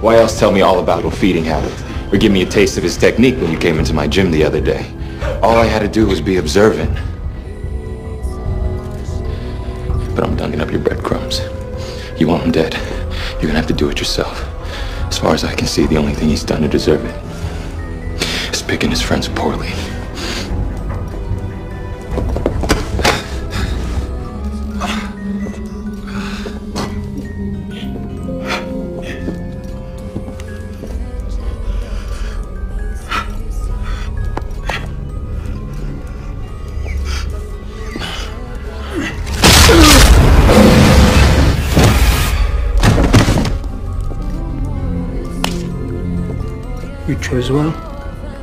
Why else tell me all about little feeding habit? Or give me a taste of his technique when you came into my gym the other day? All I had to do was be observant. But I'm dunking up your breadcrumbs. You want him dead? You're gonna have to do it yourself. As far as I can see, the only thing he's done to deserve it is picking his friends poorly. You chose well.